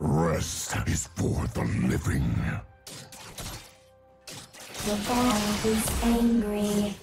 Rest is for the living. The ball is angry.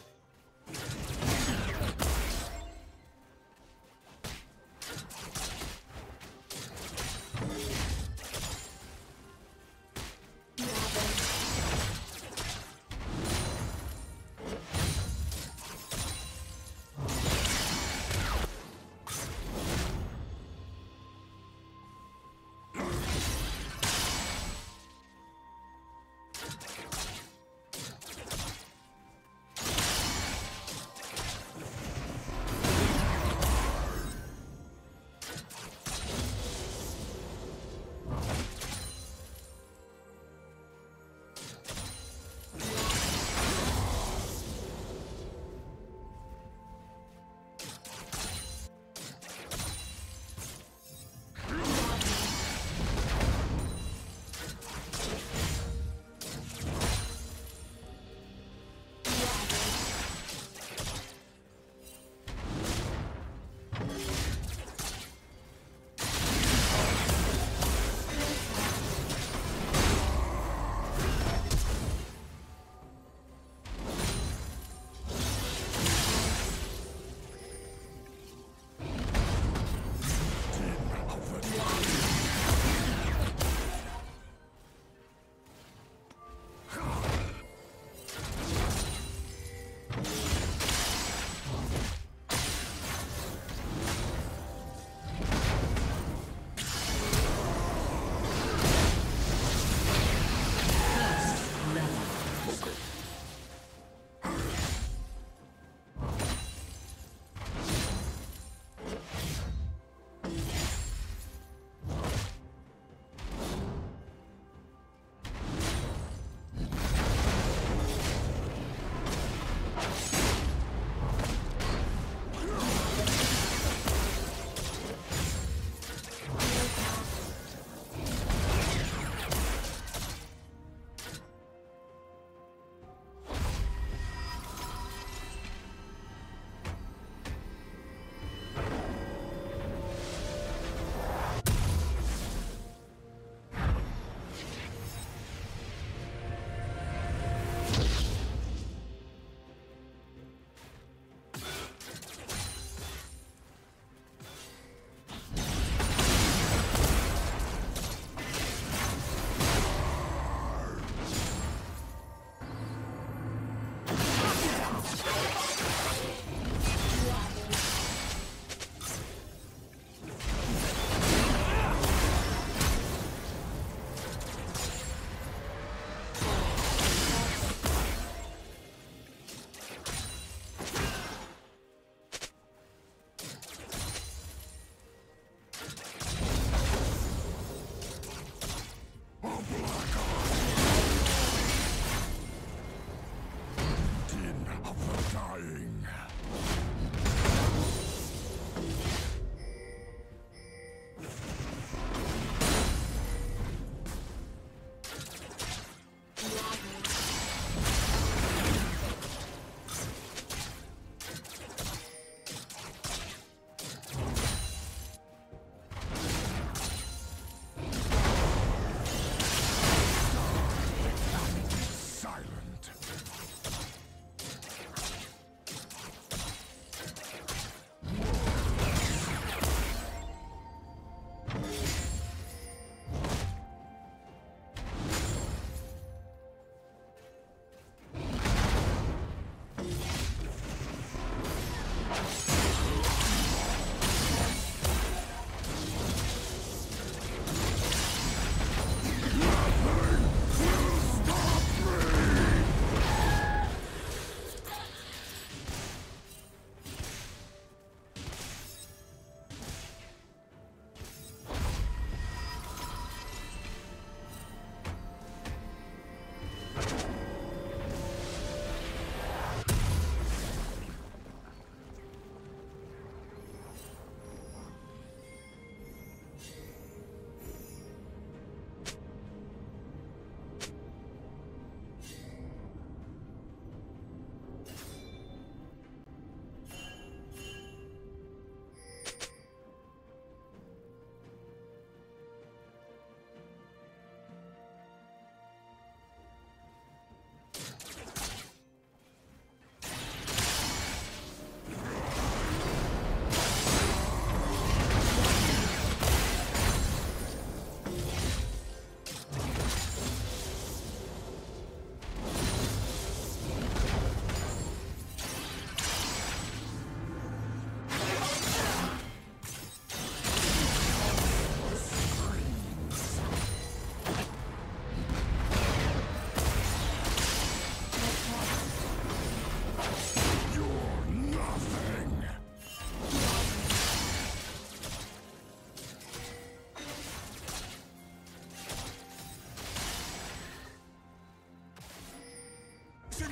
never dying.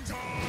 Victor!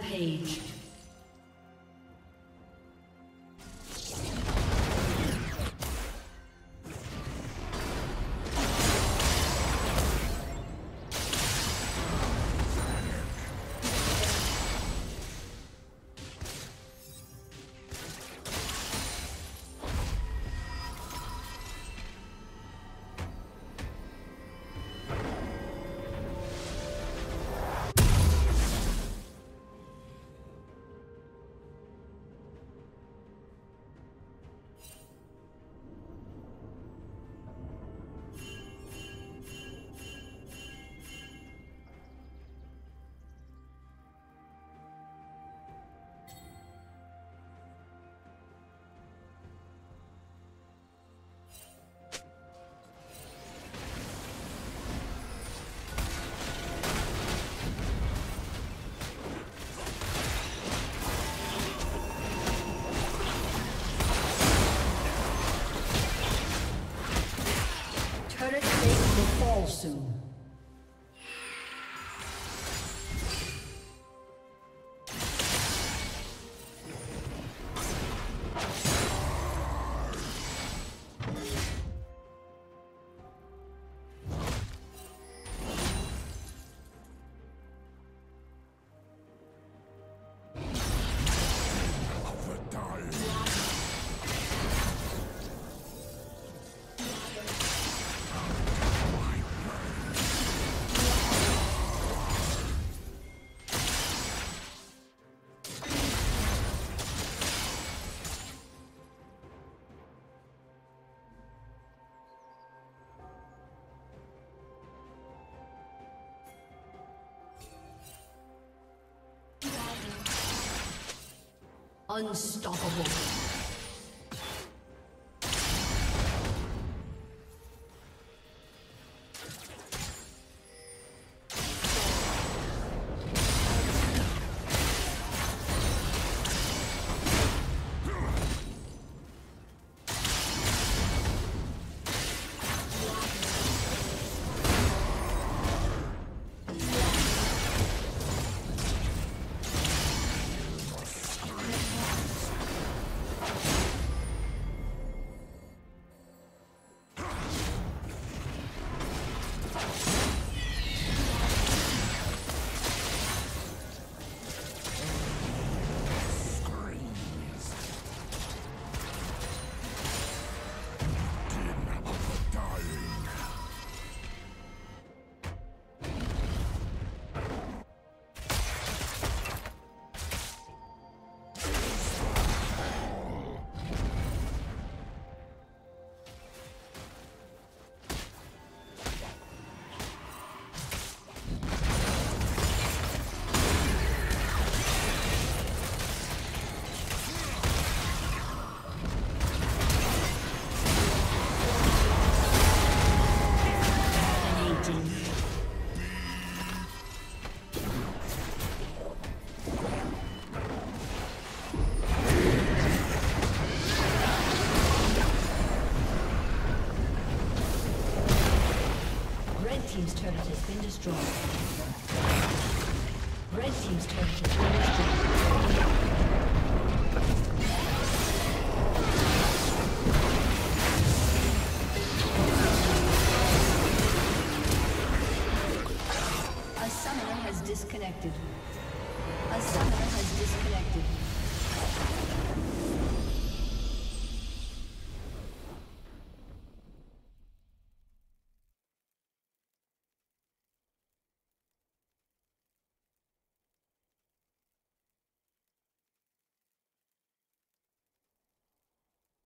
Rampage. Unstoppable. destroyed. Red Team's turret has been destroyed. disconnected.